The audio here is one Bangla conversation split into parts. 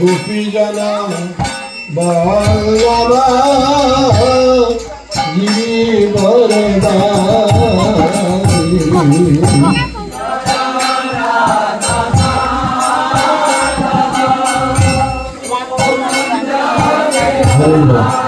গোপী জানা বাবা Hallelujah.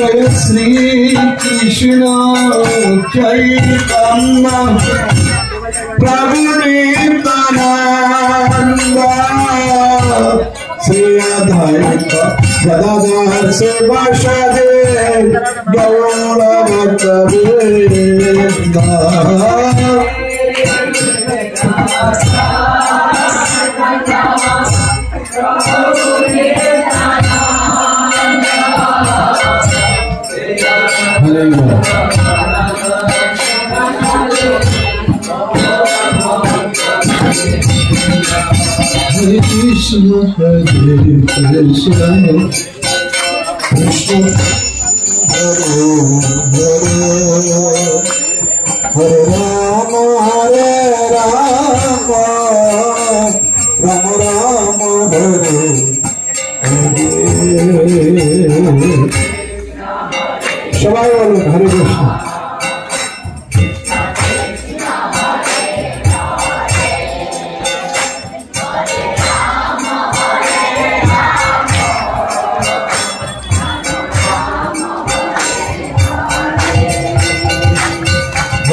জয় শ্রী কৃষ্ণ চৈতন্য প্রভু নিত্যানন্দ শ্রী অদ্বৈত গদাধর শিবাসদে গৌরব কবীন্দ 수하게 될 시간에 벌써 바로 바로 바로 সবাই বলুন হরে Krishna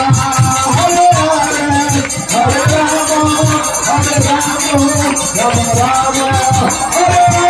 Hare Rama, Hare Rama, Rama Rama, Hare